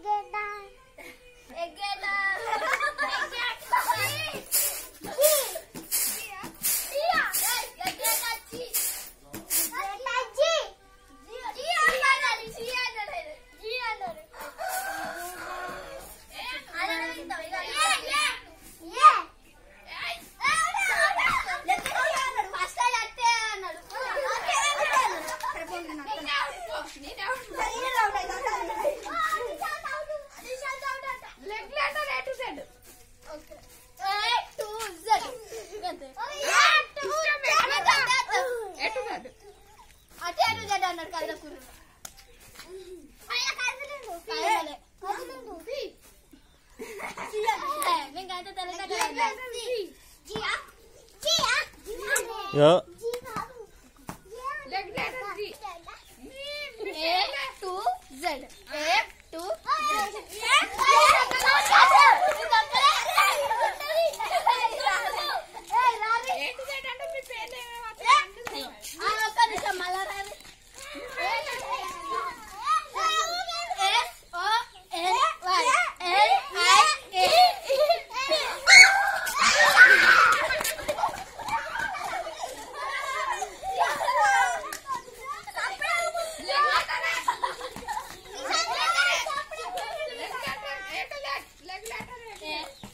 get that. Calculator A to Z okay A to Z कहते हैं इसका मेरा ए टू जेड अच्छा टू जेड अंदर का रखो आया काय झालं टोपी काय झालं टोपी मैं गाता तेरे का जी जी आ जी आ या leg letter G A to Z A to Z regulator है